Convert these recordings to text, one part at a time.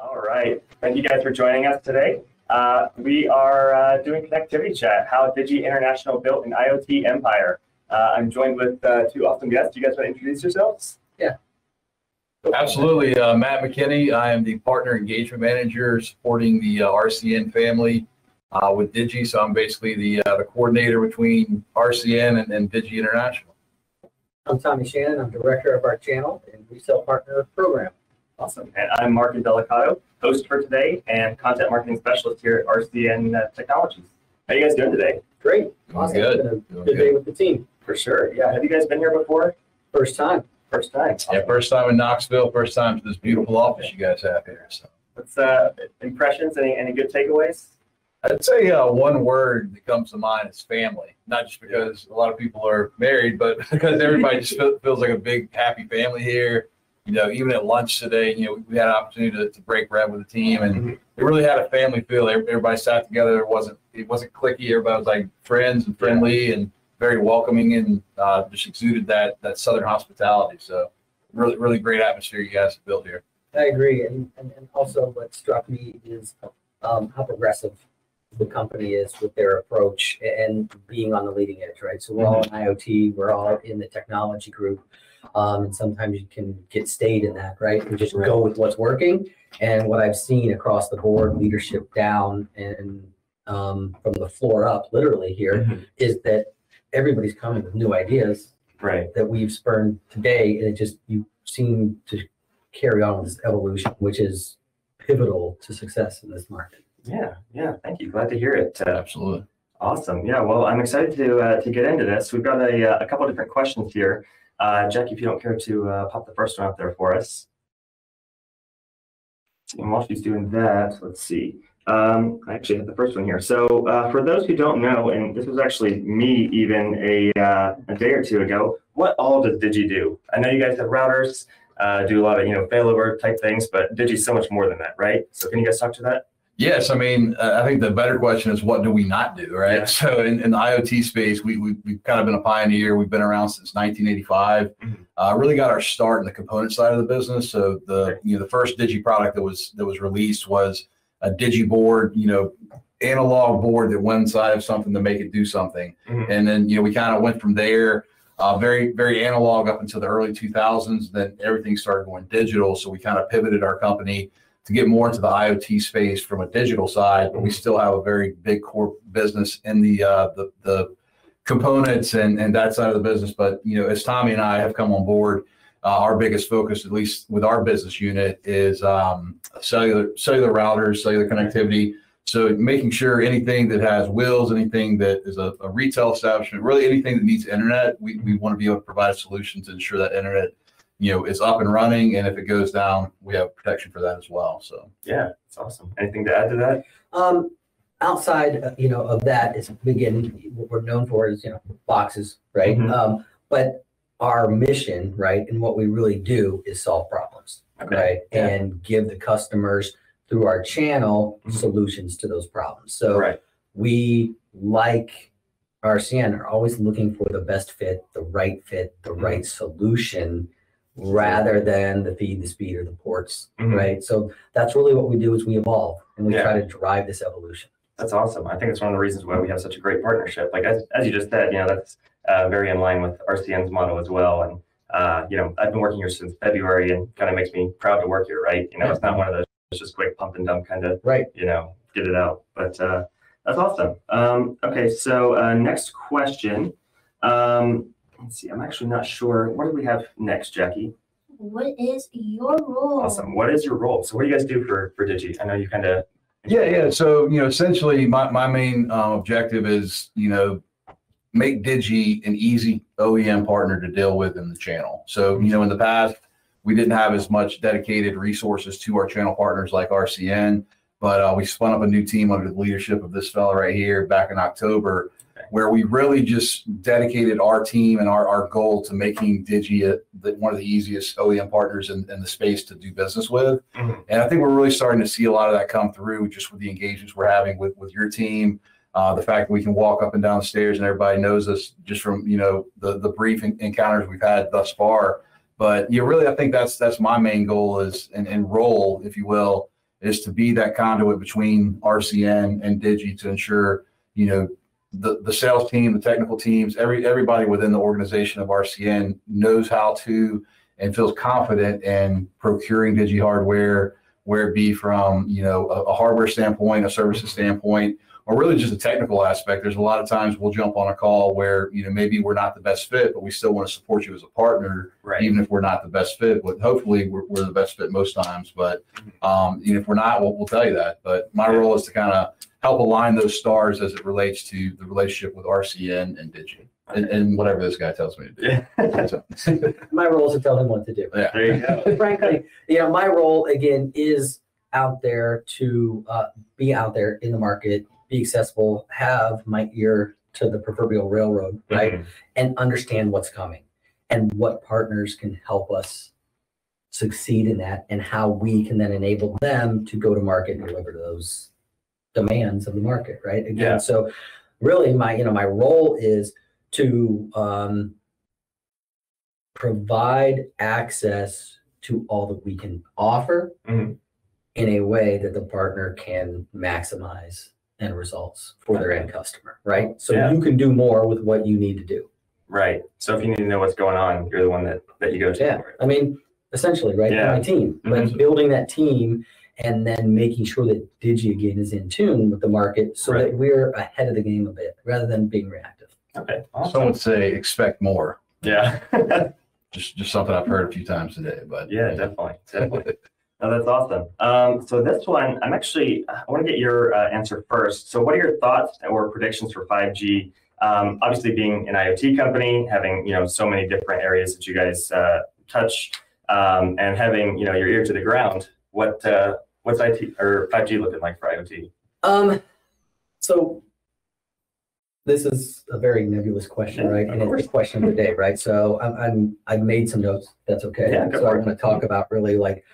All right. Thank you guys for joining us today. Uh, we are uh, doing connectivity chat, how Digi International built an IoT empire. Uh, I'm joined with uh, two awesome guests. Do you guys want to introduce yourselves? Yeah. Absolutely. Uh, Matt McKinney. I am the partner engagement manager supporting the uh, RCN family uh, with Digi. So I'm basically the, uh, the coordinator between RCN and, and Digi International. I'm Tommy Shannon. I'm director of our channel and resale partner program. Awesome. And I'm Mark Indelicato, host for today and content marketing specialist here at RCN uh, Technologies. How you guys doing today? Great. Awesome. Good. It's a good day with the team. For sure. Yeah. Have you guys been here before? First time. First time. Yeah, first time in Knoxville, first time to this beautiful office you guys have here. So What's uh, impressions? Any any good takeaways? I'd say uh, one word that comes to mind is family. Not just because a lot of people are married, but because everybody just feels like a big happy family here. You know, even at lunch today, you know, we had an opportunity to, to break bread with the team, and it really had a family feel. Everybody sat together. It wasn't it wasn't cliquey. Everybody was like friends and friendly and very welcoming, and uh, just exuded that that southern hospitality. So, really, really great atmosphere you guys have built here. I agree. And, and, and also what struck me is um, how progressive the company is with their approach and being on the leading edge, right? So we're all in IoT, we're all in the technology group. Um, and sometimes you can get staid in that, right? And just go with what's working. And what I've seen across the board, leadership down and um, from the floor up, literally here, is that everybody's coming with new ideas Right. that we've spurned today, and it just you seem to carry on with this evolution, which is pivotal to success in this market. Yeah. Yeah. Thank you. Glad to hear it. Uh, Absolutely. Awesome. Yeah. Well, I'm excited to uh, to get into this. We've got a, uh, a couple of different questions here. Uh, Jackie, if you don't care to uh, pop the first one up there for us. And while she's doing that, let's see. Um, I actually have the first one here. So uh, for those who don't know, and this was actually me even a, uh, a day or two ago, what all does Digi do? I know you guys have routers, uh, do a lot of you know failover type things, but Digi's so much more than that, right? So can you guys talk to that? Yes, I mean, uh, I think the better question is what do we not do, right? Yeah. So in, in the IoT space, we, we, we've kind of been a pioneer. We've been around since 1985. Mhm. Uh, really got our start in the component side of the business. So the Okay. you know the first Digi product that was that was released was a Digi board, you know, analog board that went inside of something to make it do something. Mhm. And then you know we kind of went from there. Uh, very, very analog up until the early 2000s. Then everything started going digital. So we kind of pivoted our company to get more into the IoT space from a digital side, but we still have a very big core business in the uh, the, the components and, and that side of the business. But you know, as Tommy and I have come on board, uh, our biggest focus, at least with our business unit, is um, cellular cellular routers, cellular connectivity. So making sure anything that has wheels, anything that is a, a retail establishment, really anything that needs internet, we, we want to be able to provide a solution to ensure that internet, you know, it's up and running. And if it goes down, we have protection for that as well. So Yeah, it's awesome. Anything to add to that? Um, outside, uh, you know, of that is again what we're known for is you know boxes, right? Mhm. Um, but our mission, right, and what we really do is solve problems, right, Yeah. and give the customers through our channel Mhm. solutions to those problems. So Right. we like RCN are always looking for the best fit, the right fit, the Mhm. right solution rather than the feed, the speed, or the ports, Mhm. right? So that's really what we do is we evolve and we Yeah. try to drive this evolution. That's awesome. I think it's one of the reasons why we have such a great partnership. Like as, as you just said, you know, that's uh, very in line with RCN's model as well. And uh, you know, I've been working here since February, and kind of makes me proud to work here. Right? You know, it's not one of those it's just quick pump and dump kind of Right. you know get it out. But uh, that's awesome. Um, okay, so uh, next question. Um, let's see. I'm actually not sure. What do we have next, Jackie? What is your role? Awesome. What is your role? So what do you guys do for for Digi? I know you kind of Yeah, yeah. So, you know, essentially my, my main um, objective is, you know, make Digi an easy OEM partner to deal with in the channel. So, you know, in the past, we didn't have as much dedicated resources to our channel partners like RCN, but uh, we spun up a new team under the leadership of this fella right here back in October, Okay. Where we really just dedicated our team and our, our goal to making Digi a, the, one of the easiest OEM partners in, in the space to do business with. Mhm. And I think we're really starting to see a lot of that come through just with the engagements we're having with, with your team. Uh, the fact that we can walk up and down the stairs and everybody knows us just from, you know, the, the brief en- encounters we've had thus far. But you know, really, I think that's, that's my main goal is, and, and role, if you will, is to be that conduit between RCN and Digi to ensure, you know, the, the sales team, the technical teams, every, everybody within the organization of RCN knows how to and feels confident in procuring Digi hardware, where it be from, you know, a, a hardware standpoint, a services standpoint, or really just a technical aspect. There's a lot of times we'll jump on a call where, you know, maybe we're not the best fit, but we still want to support you as a partner, Right. even if we're not the best fit. But hopefully we're, we're the best fit most times. But um, you know, if we're not, we'll, we'll tell you that. But my role is to kind of help align those stars as it relates to the relationship with RCN and Digi and, and whatever this guy tells me to do. Yeah. So, My role is to tell him what to do. yeah. There you go. frankly, you know, my role again is out there to uh, be out there in the market, be accessible, have my ear to the proverbial railroad, right? Mhm. And understand what's coming and what partners can help us succeed in that and how we can then enable them to go to market and deliver to those demands of the market, right? Again, Yeah. so really my, you know, my role is to um, provide access to all that we can offer Mhm. in a way that the partner can maximize end results for their end customer, right? So Yeah. you can do more with what you need to do. Right. So if you need to know what's going on, you're the one that, that you go to. Yeah, I mean, essentially, right? Yeah. My team, but Mhm. building that team and then making sure that Digi again is in tune with the market so Right. that we're ahead of the game a bit rather than being reactive. Okay. Some Awesome. would say expect more. Yeah. Just just something I've heard a few times today. But yeah, definitely. Definitely. Oh, that's awesome. Um, so this one, I'm actually, I want to get your uh, answer first. So what are your thoughts or predictions for 5G? Um, obviously being an IoT company, having, you know, so many different areas that you guys uh, touch um, and having, you know, your ear to the ground, what, uh, what's IT or 5G looking like for IoT? Um, so this is a very nebulous question, Yeah, right? And it's the question of the day, right? So I'm, I'm, I've made some notes. That's okay. Yeah, So I want to talk about really like,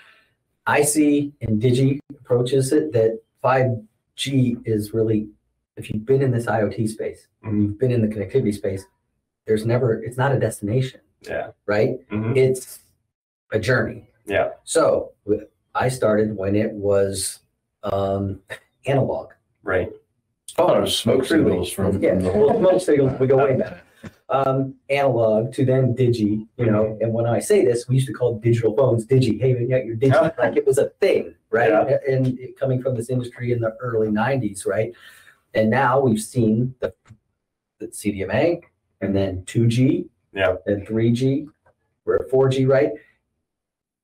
I see and Digi approaches it that 5G is really, if you've been in this IoT space, and you've been in the connectivity space, there's never, it's not a destination, Yeah. right? Mhm. It's a journey. Yeah. So wi- I started when it was um, analog. Right. I thought it was smoke signals from, Yeah, from the well, whole. smoke signals, we go way back. Um, analog to then digi, you know, and when I say this, we used to call digital phones digi. Hey, you got your digi, like it was a thing, right? Yeah. And it, coming from this industry in the early '90s, right? And now we've seen the, the CDMA, and then 2G, Yeah. then 3G, we're at 4G, right?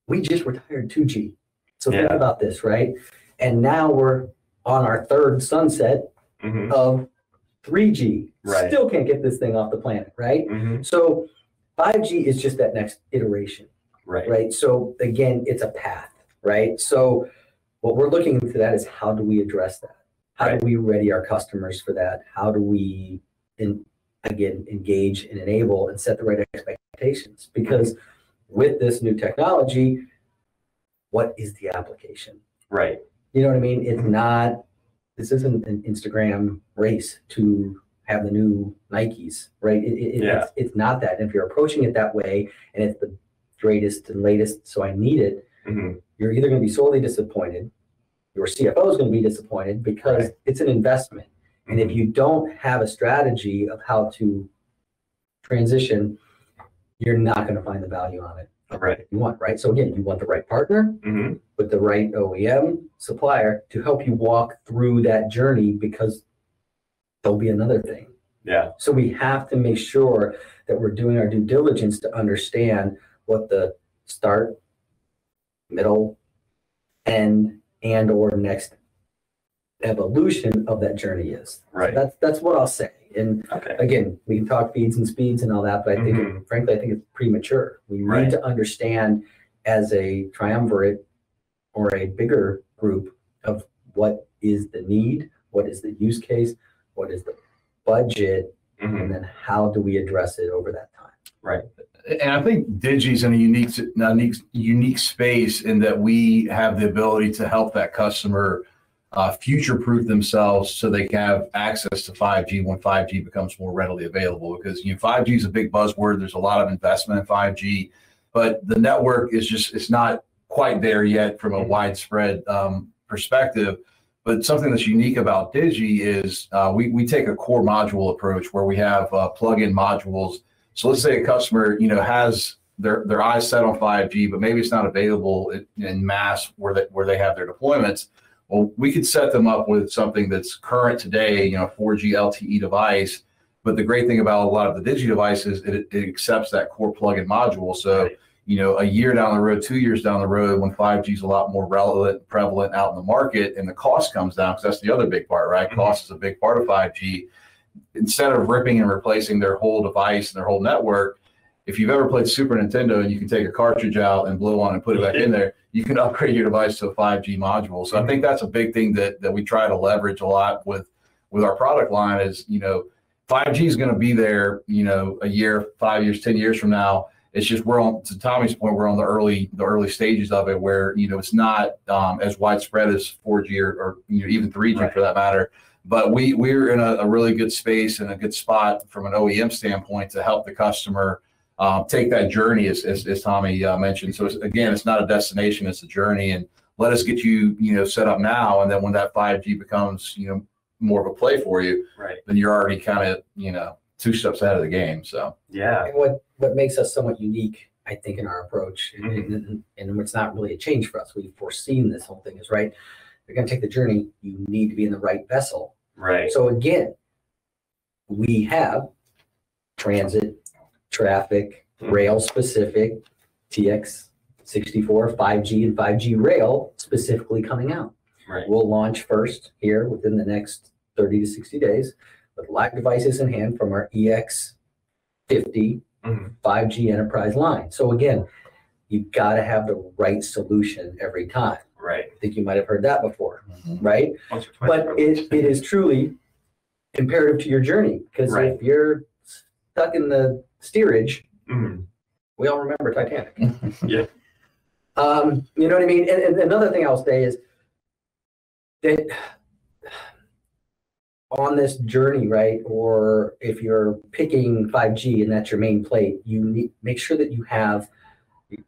We just retired 2G, so think about this, right? And now we're on our third sunset hmm of 3G. Right. Still can't get this thing off the planet, right? hmm So 5G is just that next iteration, Right. right? So again, it's a path, right? So what we're looking into that is how do we address that? How Right. do we ready our customers for that? How do we, in, again, engage and enable and set the right expectations? Because with this new technology, what is the application? Right. You know what I mean? It's not, this isn't an Instagram race to have the new Nikes, right? It, it, Yeah. it's, it's not that. And if you're approaching it that way and it's the greatest and latest, so I need it, hmm you're either going to be sorely disappointed, your CFO is going to be disappointed because Right. it's an investment. And if you don't have a strategy of how to transition, you're not going to find the value on it Right. you want, right? So again, you want the right partner, hmm with the right OEM supplier to help you walk through that journey because there'll be another thing. Yeah. So we have to make sure that we're doing our due diligence to understand what the start, middle, end, and or next evolution of that journey is. So Right. That's that's what I'll say. And Okay. again, we can talk feeds and speeds and all that, but I think, Mhm. frankly, I think it's premature. We Right. need to understand as a triumvirate or a bigger group of what is the need, what is the use case, what is the budget, hmm and then how do we address it over that time? Right. And I think Digi's in a unique, unique, unique space in that we have the ability to help that customer uh, future-proof themselves so they can have access to 5G when 5G becomes more readily available. Because you know, 5G is a big buzzword. There's a lot of investment in 5G, but the network is just it's not quite there yet from a widespread um, perspective. But something that's unique about Digi is uh, we we take a core module approach where we have uh, plug-in modules. So let's say a customer you know has their their eyes set on 5G, but maybe it's not available in, in mass where they where they have their deployments. Well, we could set them up with something that's current today, you know, 4G LTE device. But the great thing about a lot of the Digi devices, it, it accepts that core plug-in module. So Right. you know, a year down the road, two years down the road, when 5G is a lot more relevant, prevalent out in the market, and the cost comes down, because that's the other big part, right? Mhm. Cost is a big part of 5G. Instead of ripping and replacing their whole device and their whole network, if you've ever played Super Nintendo and you can take a cartridge out and blow on and put it back in there, you can upgrade your device to a 5G module. So I think that's a big thing that that we try to leverage a lot with with our product line is, you know, 5G is going to be there, you know, a year, five years, 10 years from now. It's just we're on to Tommy's point, we're on the early the early stages of it where, you know, it's not um, as widespread as 4G or, or you know, even 3G Right. for that matter. But we we're in a, a really good space and a good spot from an OEM standpoint to help the customer um, take that journey, as, as, as Tommy uh, mentioned. So it's, again, it's not a destination; it's a journey. And let us get you, you know, set up now, and then when that 5G becomes, you know, more of a play for you, Right. then you're already kind of, you know, two steps ahead of the game. So Yeah. And what, what makes us somewhat unique, I think, in our approach, and, Mhm. and, and it's not really a change for us. We've foreseen this whole thing is right. You're going to take the journey. You need to be in the right vessel. Right. So again, we have transit, traffic, Mhm. rail specific, TX 64, 5G, and 5G rail specifically coming out. Right. We'll launch first here within the next 30 to 60 days with live devices in hand from our EX 50 Mhm. 5G enterprise line. So again, you've got to have the right solution every time. Right. I think you might have heard that before, right? Once or twice. But it, it is truly imperative to your journey because Right. if you're stuck in the steerage, Mhm. we all remember Titanic. Yeah. Um, you know what I mean? And, and another thing I'll say is that on this journey, right? Or if you're picking 5G and that's your main plate, you need make sure that you have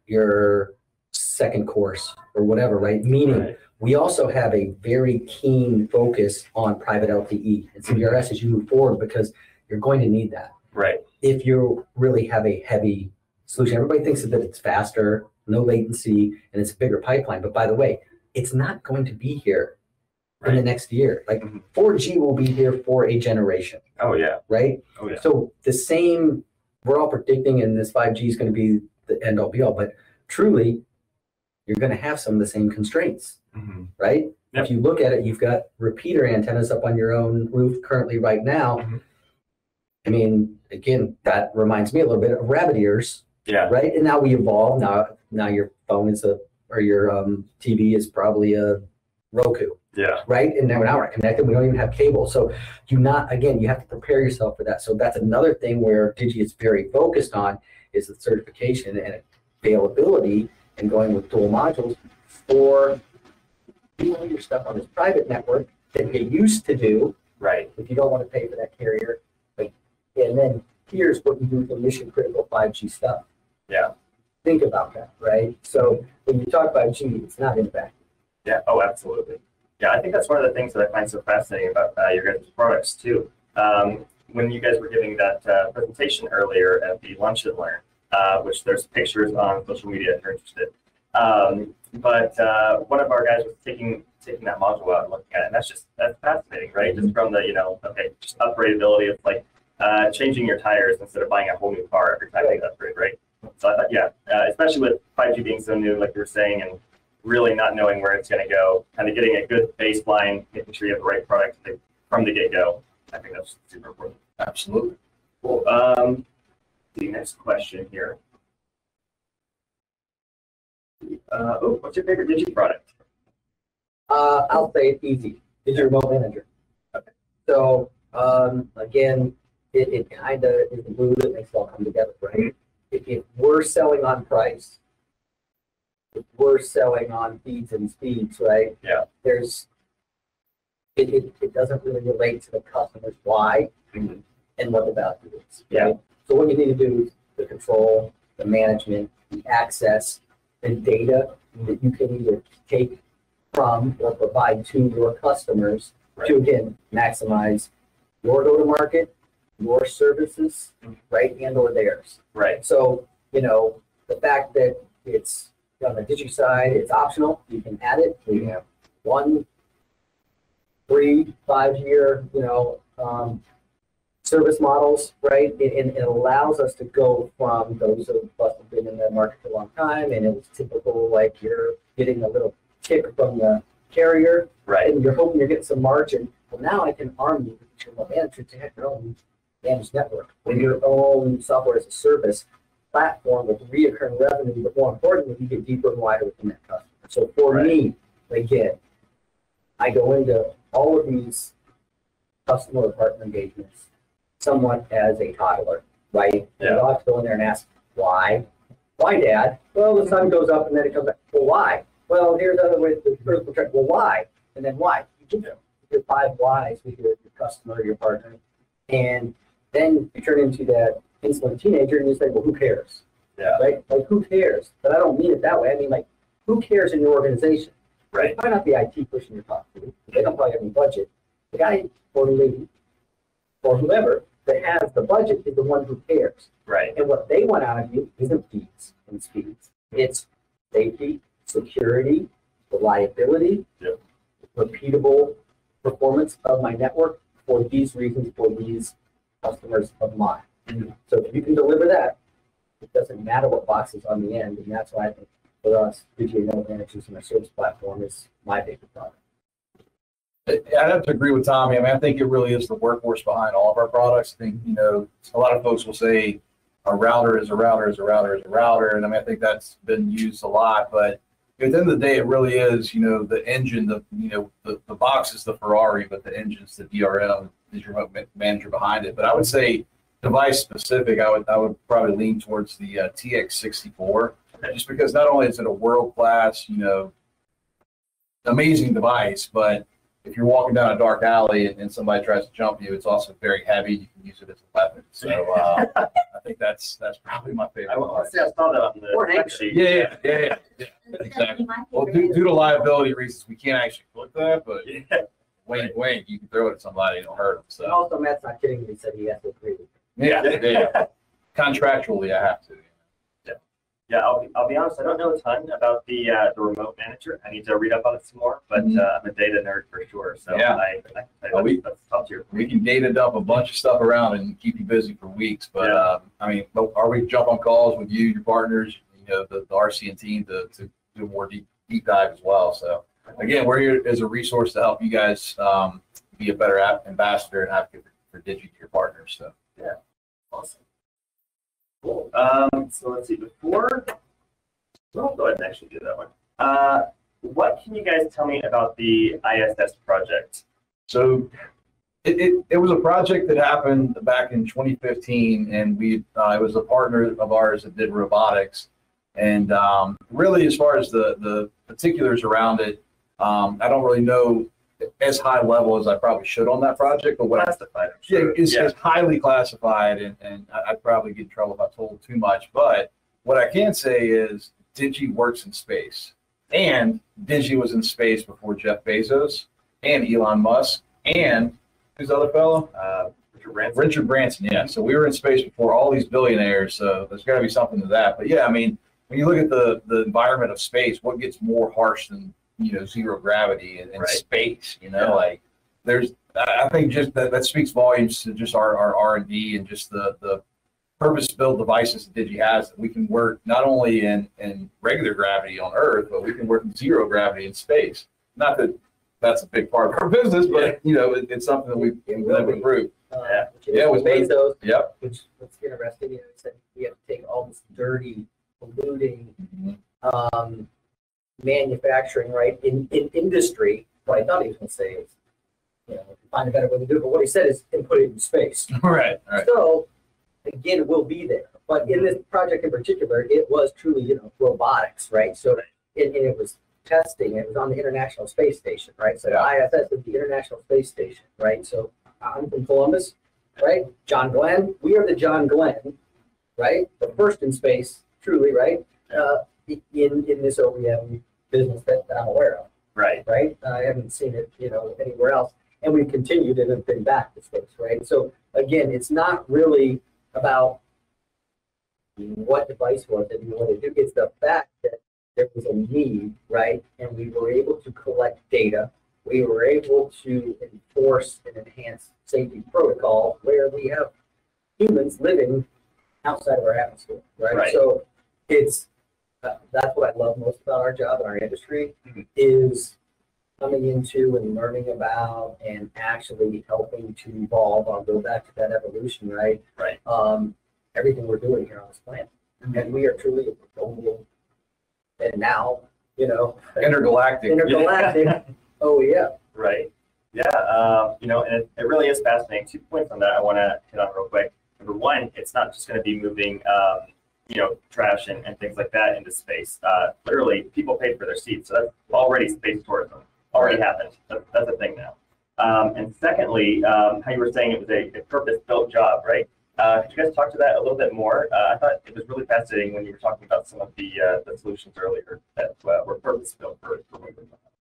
your second course or whatever, right? Meaning Right. we also have a very keen focus on private LTE and CBRS as you move forward because you're going to need that Right. If you really have a heavy solution. Everybody thinks that it's faster, no latency, and it's a bigger pipeline. But by the way, it's not going to be here in the next year. Like Mhm. 4G will be here for a generation, Oh yeah. right? Oh yeah. So the same, we're all predicting, and this 5G is going to be the end all be all. But truly, you're going to have some of the same constraints, Mhm. right? Yep. If you look at it, you've got repeater antennas up on your own roof currently right now. Mhm. I mean, again, that reminds me a little bit of rabbit ears, Yeah. right? And now we evolve. Now, now your phone is a, or your um, TV is probably a Roku, Yeah. right? And now, now we're not connected. We don't even have cable. So you not, again, you have to prepare yourself for that. So that's another thing where Digi is very focused on is the certification and availability and going with dual modules for doing your stuff on this private network that you used to do Right. if you don't want to pay for that carrier. And then here's what you do for mission critical 5G stuff. Yeah. Think about that, right? So when you talk 5G, it's not in vacuum. Yeah. Oh, absolutely. Yeah, I think that's one of the things that I find so fascinating about uh, your guys' products too. Um, when you guys were giving that uh, presentation earlier at the Lunch and Learn, uh, which there's pictures on social media if you're interested. Um, but uh, one of our guys was taking taking that module out and looking at it, and that's just that's fascinating, right? Just from the you know, okay, just upgradability of like uh, changing your tires instead of buying a whole new car every time you upgrade, right? So I thought, yeah, uh, especially with 5G being so new, like you were saying, and really not knowing where it's going to go, kind of getting a good baseline, making sure you have the right product from the get go. I think that's super important. absolutely. Cool. Um, the next question here. Uh, oh, what's your favorite Digi product? Uh, I'll say it easy. Digi remote manager. Okay. So, um, again, it, it kind of is the glue that makes it all come together, right? If, if we're selling on price, if we're selling on feeds and speeds, right? Yeah. There's, it, it, it doesn't really relate to the customer's why Mhm. and what the value is. Yeah. right? So what you need to do is the control, the management, the access, the data that you can either take from or provide to your customers to again maximize your go-to-market, your services, right, and or theirs. Right. So, you know, the fact that it's on the digi side, it's optional, you can add it. We have one, three, five-year, you know, um, service models, right? And, and it allows us to go from those of us who've been in the market for a long time, and it was typical, like you're getting a little kick from the carrier, Right. and you're hoping you're getting some margin. Well, now I can arm you with your manager to have your own managed network, with your own software as a service platform with reoccurring revenue, but more importantly, you get deeper and wider within that customer. So for me, again, I go into all of these customer or partner engagements somewhat as a toddler, right? And Yeah. I'll have to go in there and ask, why? Why, Dad? Well, the sun goes up and then it comes back. Well, why? Well, here's other way, the earth will turn. Well, why? And then why? You give your five whys with your, your customer, your partner. And then you turn into that insolent teenager and you say, well, who cares? Yeah. Right? Like, who cares? But I don't mean it that way. I mean, like, who cares in your organization? Right. It's probably not the IT person you're talking to. They don't probably have any budget. The guy or lady or whoever that has the budget is the one who cares. Right. And what they want out of you isn't fees and speeds. It's safety, security, reliability, Yep. repeatable performance of my network for these reasons, for these customers of mine. Mhm. So if you can deliver that, it doesn't matter what box is on the end. And that's why I think for us, Network Managers and our service platform is my favorite product. I'd have to agree with Tommy. I mean, I think it really is the workhorse behind all of our products. I think, you know, a lot of folks will say a router is a router is a router is a router. And I mean, I think that's been used a lot, but at the end of the day, it really is, you know, the engine, the, you know, the, the box is the Ferrari, but the engine's the DRM, Digi remote manager behind it. But I would say device specific, I would, I would probably lean towards the uh, TX64, just because not only is it a world-class, you know, amazing device, but if you're walking down a dark alley and, and somebody tries to jump you, it's also very heavy. You can use it as a weapon. So uh, think that's that's probably my favorite. I will part. say I saw that on the Or an fact sheet. Yeah, yeah, yeah, yeah. yeah. Exactly. Well, due, due to liability reasons, we can't actually put that, but Yeah. wink, wink, you can throw it at somebody and it'll hurt them. And So also, Matt's not kidding when he said he has to agree with yeah, yeah, yeah. Contractually, I have to. Yeah, I'll be, I'll be honest, I don't know a ton about the, uh, the remote manager. I need to read up on it some more, but, Mhm. uh, I'm a data nerd for sure, so Yeah. I, I you, Oh, we- that's, that's top tier. We can data dump a bunch of stuff around and keep you busy for weeks. But Yeah. um, I mean, are we jump on calls with you, your partners, you know, the, the RCN team to, to do more deep deep dive as well. So again, we're here as a resource to help you guys um, be a better app ambassador and advocate for, for Digi to your partners. So yeah, Awesome. Um, so let's see, before, well, go ahead and actually do that one. Uh, what can you guys tell me about the ISS project? So it, it, it was a project that happened back in 2015, and we uh, it was a partner of ours that did robotics. And um, really, as far as the the particulars around it, um, I don't really know as high level as I probably should on that project. But what Classified, I'm yeah, it's, Yeah. it's highly classified, and, and I- I'd probably get in trouble if I told too much. But what I can say is Digi works in space, and Digi was in space before Jeff Bezos and Elon Musk and who's the other fellow? Uh, Richard Branson. Richard Branson. Yeah, so we were in space before all these billionaires. So there's got to be something to that. But yeah, I mean, when you look at the the environment of space, what gets more harsh than you know zero gravity and, and Right. space? You know, Yeah. like there's I I think just that, that speaks volumes to just our our R and D and just the the purpose built devices that Digi has that we can work not only in in regular gravity on Earth, but we can work in zero gravity in space. Not that that's a big part of our business, but Yeah. you know, it, it's something that we've It been will able to be. improve. Uh, Yeah. which Yeah, with Bezos, Yep. which what's interesting, you know, it said we have to take all this dirty, polluting, Mhm. um, manufacturing, right, in, in industry. What I thought he was gonna say is, you know, find a better way to do it, but what he said is, and put it in space. Right. Right. So, again, it will be there, but in this project in particular, it was truly, you know, robotics, right? So, and, and it was testing, it was on the International Space Station, right? So the ISS is the International Space Station, right? So I'm from Columbus, right? John Glenn, we are the John Glenn, right? The first in space, truly, right? Uh, in, in this OEM business that, that I'm aware of. Right. right? I haven't seen it, you know, anywhere else. And we've continued and have been back to space, right? So again, it's not really about what device was that and what to did. It's the fact that there was a need, right? And we were able to collect data. We were able to enforce and enhance safety protocol where we have humans living outside of our atmosphere, right? Right. So it's that's what I love most about our job and our industry Mhm. is coming into and learning about and actually helping to evolve. I'll go back to that evolution, right? Right. Um, everything we're doing here on this planet, and we are truly a global. And now, you know, Intergalactic. intergalactic. oh yeah, Right. Yeah. Um, you know, and it, it really is fascinating. Two points on that I want to hit on real quick. Number one, it's not just going to be moving, um, you know, trash and, and things like that into space. Uh, literally, people paid for their seats, so that's already space tourism. Already happened. That's, that's a thing now. Um, and secondly, um, how you were saying it was a, a purpose-built job, right? Uh, could you guys talk to that a little bit more? Uh, I thought it was really fascinating when you were talking about some of the uh, the solutions earlier that uh, were purpose-built for, for what we're.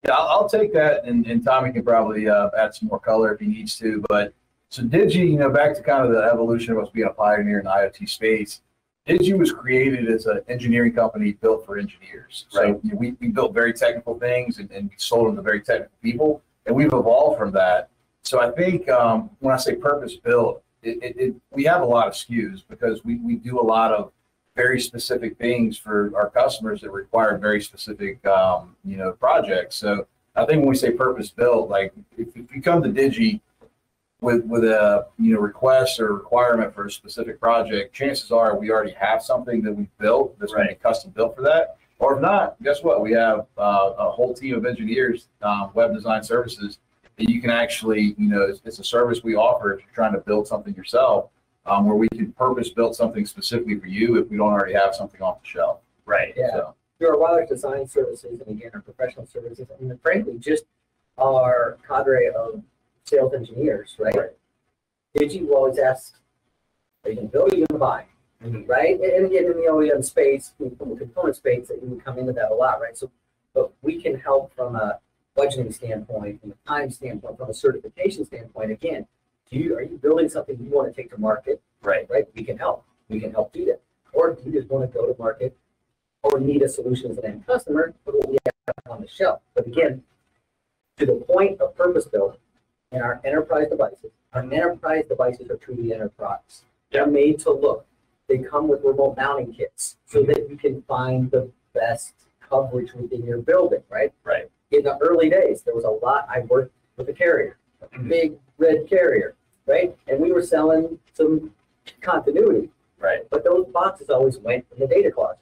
Yeah, I'll, I'll take that, and, and Tommy can probably uh, add some more color if he needs to. But so Digi, you know, back to kind of the evolution of us being a pioneer in the IoT space. Digi was created as an engineering company built for engineers. So Right. you know, we, we built very technical things and, and sold them to very technical people, and we've evolved from that. So I think um, when I say purpose built, it, it, it, we have a lot of SKUs because we, we do a lot of very specific things for our customers that require very specific, um, you know, projects. So I think when we say purpose built, like if, if you come to Digi with, with a, you know, request or requirement for a specific project, chances are we already have something that we've built that's going to be custom built for that. Or if not, guess what? We have uh, a whole team of engineers, um, web design services that you can actually, you know, it's, it's a service we offer if you're trying to build something yourself, um, where we can purpose build something specifically for you if we don't already have something off the shelf. Right. yeah. So, through our wireless design services and again our professional services and frankly just our cadre of sales engineers, right? Digi will always ask, are you gonna build or are you gonna buy? Mhm. Right? And and again, in the OEM space, from the component space, that you would come into that a lot, right? So, but we can help from a budgeting standpoint, from a time standpoint, from a certification standpoint. Again, do you, are you building something you want to take to market? Right. right? We can help. We can help do that. Or do you just want to go to market or need a solution as an end customer for what we have on the shelf? But again, to the point of purpose built in our enterprise devices, our enterprise devices are truly enterprise. They're made to look. They come with remote mounting kits so mm-hmm. that you can find the best coverage within your building, right? Right. In the early days, there was a lot, I worked with a carrier, a mm-hmm. big red carrier, right? And we were selling some continuity, Right. but those boxes always went in the data closet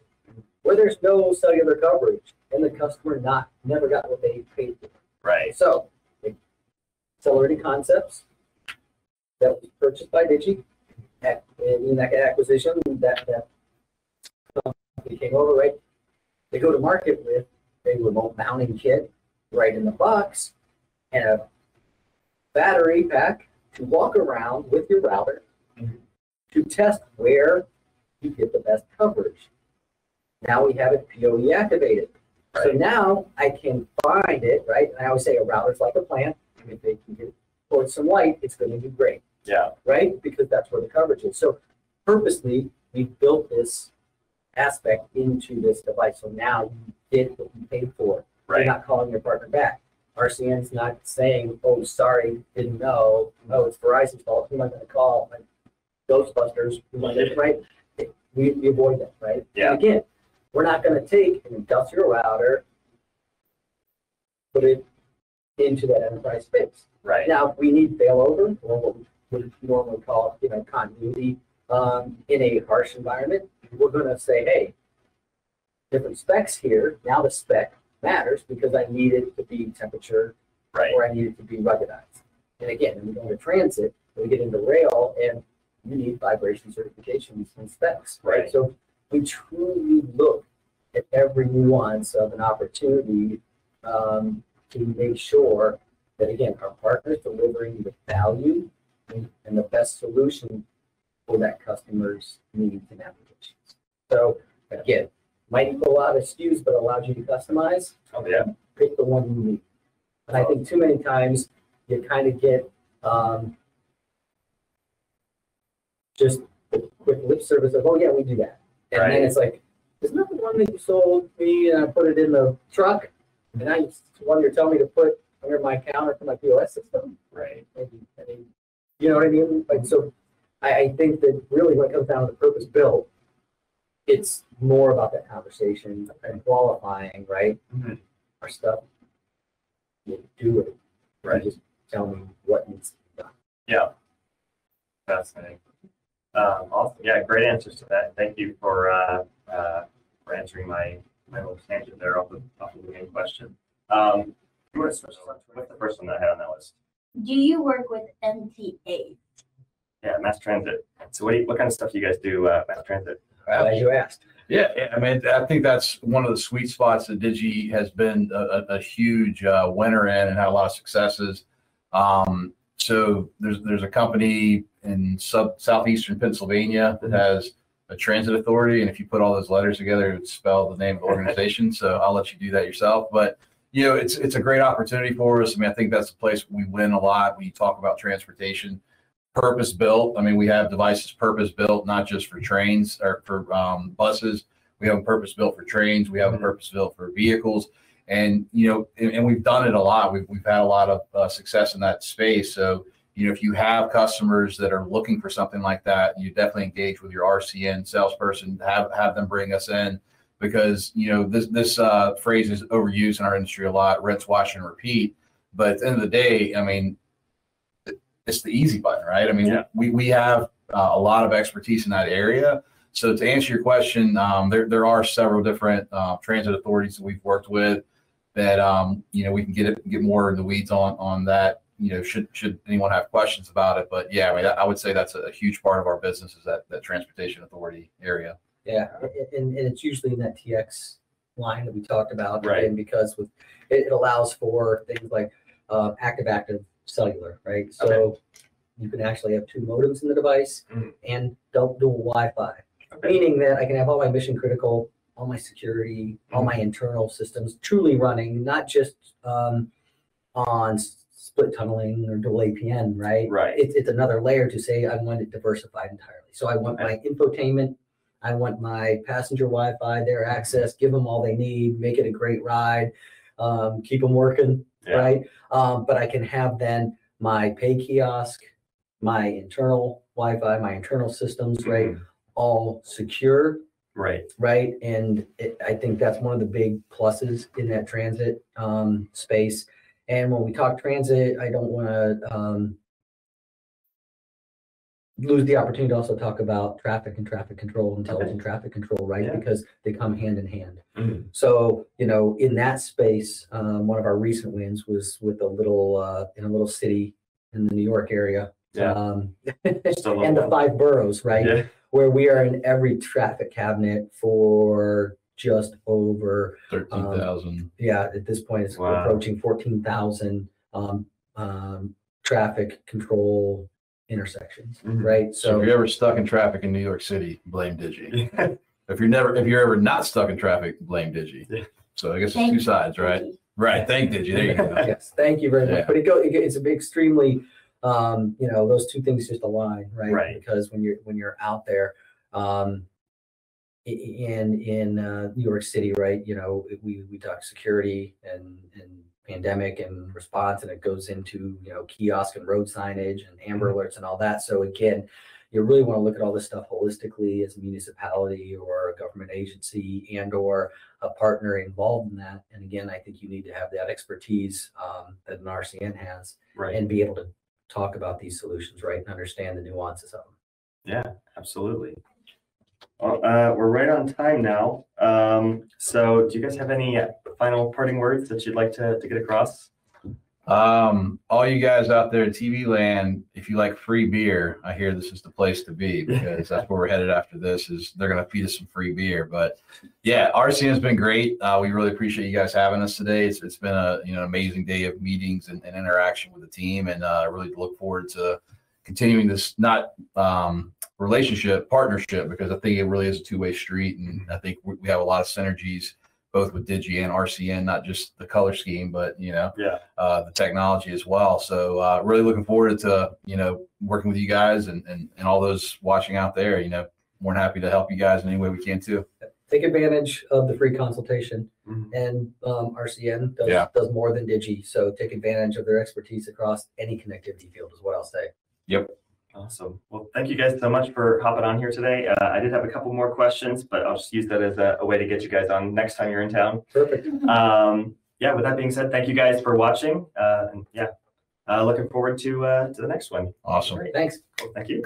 where there's no cellular coverage and the customer not never got what they paid for. Right. So, Accelerated Concepts that was purchased by Digi, in that acquisition, that that company came over, right? They go to market with a remote mounting kit right in the box and a battery pack to walk around with your router to test where you get the best coverage. Now we have it PoE activated. So now I can find it, right? And I always say a router's like a plant. If they can get towards some light, it's going to do great, Yeah. right? Because that's where the coverage is. So purposely, we built this aspect into this device. So now you get what you paid for. Right. You're not calling your partner back. RCN's not saying, oh, sorry, didn't know. Oh, it's Verizon's fault. Who am I going to call? Like Ghostbusters, who am I gonna- right? We, we avoid that, right? Yeah. And again, we're not going to take an industrial router, put it into that enterprise space. Right. Now, we need failover, or what we would normally call, you know, continuity, um, in a harsh environment. We're gonna say, hey, different specs here, now the spec matters because I need it to be temperature, Right. or I need it to be ruggedized. And again, when we go into transit, we get into rail, and you need vibration certifications and specs, right? Right. So we truly look at every nuance of an opportunity, um, to make sure that again, our partners delivering the value and and the best solution for that customer's needs and applications. So again, might equal a lot of SKUs, but allows you to customize. Oh, yeah. pick the one you need. And I think too many times you kind of get, um, just the quick lip service of, oh yeah, we do that. And then it's like, isn't that the one that you sold me and I put it in the truck? And now the one you're telling me to put under my counter for my POS system? Right. You know what I mean? Like, so I, I think that really when it comes down to purpose built, it's more about that conversation and qualifying, right? Mhm. Our stuff. You do it. Right. Just tell me what needs to be done. Yeah. Fascinating. Um, awesome. Yeah, great answers to that. Thank you for, uh, uh, for answering my, my little tangent there off the, off of the main question. Um, you wanna switch to- what's the first one that I had on that list? Do you work with MTA? Yeah, mass transit. So what do you, what kind of stuff do you guys do, uh, mass transit? Glad you asked. Yeah, yeah, I mean, I think that's one of the sweet spots that Digi has been a, a, a huge uh, winner in and had a lot of successes. Um, so there's there's a company in sub southeastern Pennsylvania that has a transit authority, and if you put all those letters together, it would spell the name of the organization. so I'll let you do that yourself. But you know, it's it's a great opportunity for us. I mean, I think that's the place we win a lot. We talk about transportation purpose built. I mean, we have devices purpose built, not just for trains or for um, buses. We have them purpose built for trains. We have them Mhm. purpose built for vehicles. And, you know, and, and we've done it a lot. We've, we've had a lot of uh, success in that space. So, you know, if you have customers that are looking for something like that, you definitely engage with your RCN salesperson, have, have them bring us in because, you know, this, this uh, phrase is overused in our industry a lot, rinse, wash, and repeat. But at the end of the day, I mean, it's the easy button, right? I mean, Yeah. we, we have uh, a lot of expertise in that area. So to answer your question, um, there, there are several different uh, transit authorities that we've worked with that, um, you know, we can get it, get more in the weeds on, on that, you know, should, should anyone have questions about it. But yeah, I mean, I would say that's a huge part of our business is that, that transportation authority area. Yeah, and, and it's usually in that TX line that we talked about. Right. And because with, it, allows for things like, uh, active, active cellular, right? So you can actually have two modems in the device Mhm. and double dual Wi-Fi. Okay. Meaning that I can have all my mission critical, all my security, all my internal systems truly running, not just, um, on split tunneling or dual APN, right? Right. it's, it's another layer to say I want it diversified entirely. So I want my infotainment, I want my passenger Wi-Fi, their access, give them all they need, make it a great ride, um, keep them working, Yeah. right? Um, but I can have then my pay kiosk, my internal Wi-Fi, my internal systems, right, Mhm. all secure, Right. right? And it, I think that's one of the big pluses in that transit um, space. And when we talk transit, I don't want to um, lose the opportunity to also talk about traffic and traffic control, intelligent traffic control, right? Yeah. Because they come hand in hand. Mhm. So, you know, in that space, um, one of our recent wins was with a little, uh, in a little city in the New York area. Yeah. Um, Just a little and the five boroughs, right? Yeah. where we are in every traffic cabinet for just over, Thirteen thousand. yeah, at this point, it's Wow. approaching fourteen thousand um, um, traffic control intersections, Mhm. right? So if So, you're ever stuck in traffic in New York City, blame Digi. If you're never, if you're ever not stuck in traffic, blame Yeah. Digi. So I guess it's Thank two sides, right? Right. Thank Digi. There you go. yes, thank you very Yeah. much. But it go, it, it's a big, extremely, um, you know, those two things just align, right? Right. Because when you're, when you're out there, um, i- i- in, in, uh, New York City, right, you know, we, we talk security and, and pandemic and response, and it goes into, you know, kiosk and road signage and Amber Alerts and all that. So again, you really want to look at all this stuff holistically as a municipality or a government agency and or a partner involved in that. And again, I think you need to have that expertise um, that an RCN has Right. and be able to talk about these solutions, right, and understand the nuances of them. Yeah, absolutely. Uh, we're right on time now. Um, so do you guys have any final parting words that you'd like to, to get across? Um, all you guys out there in TV land, if you like free beer, I hear this is the place to be because that's where we're headed after this is they're going to feed us some free beer. But yeah, RCN has been great. Uh, we really appreciate you guys having us today. It's, it's been a, you know, amazing day of meetings and, and interaction with the team. And, uh, I really look forward to continuing this, not, um, relationship partnership, because I think it really is a two way street. And I think we, we have a lot of synergies both with Digi and RCN, not just the color scheme, but you know, Yeah. uh, the technology as well. So uh, really looking forward to you know working with you guys and, and and all those watching out there. You know, more than happy to help you guys in any way we can too. Take advantage of the free consultation Mhm. and um, RCN does, Yeah. does more than Digi. So take advantage of their expertise across any connectivity field is what I'll say. Awesome. Well, thank you guys so much for hopping on here today. Uh, I did have a couple more questions, but I'll just use that as a, a way to get you guys on next time you're in town. Perfect. Um, yeah, with that being said, thank you guys for watching. Uh, and yeah, uh, looking forward to, uh, to the next one. Awesome. Thanks. Cool. Thank you.